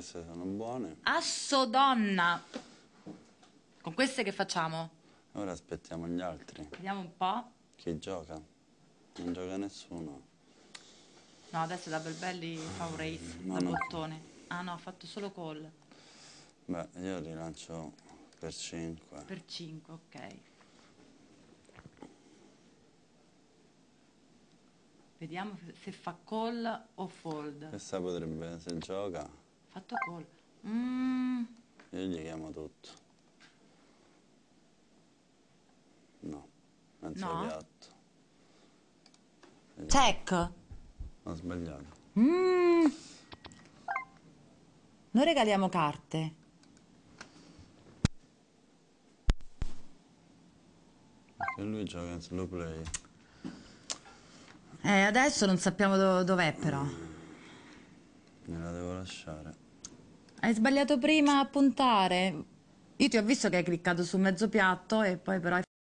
queste sono buone. Asso donna. Con queste che facciamo? Ora aspettiamo gli altri. Vediamo un po'. Chi gioca? Non gioca nessuno. No, adesso Double Belly fa un race Ma da no. bottone. Ah no, ha fatto solo call. Beh, io rilancio per 5. Per 5, ok. Vediamo se fa call o fold. Questa potrebbe, se gioca, Fatto call. Mm, io gli chiamo tutto. No, mezzo No? piatto. check. Ho sbagliato. Mm. Noi regaliamo carte. Perché lui gioca in slow play. Eh, adesso non sappiamo do- dov'è però. Gliela devo lasciare. Hai sbagliato prima a puntare. Io ti ho visto che hai cliccato su mezzo piatto e poi però hai